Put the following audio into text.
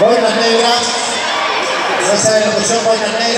Buenas negras. No saben lo que son buenas negras.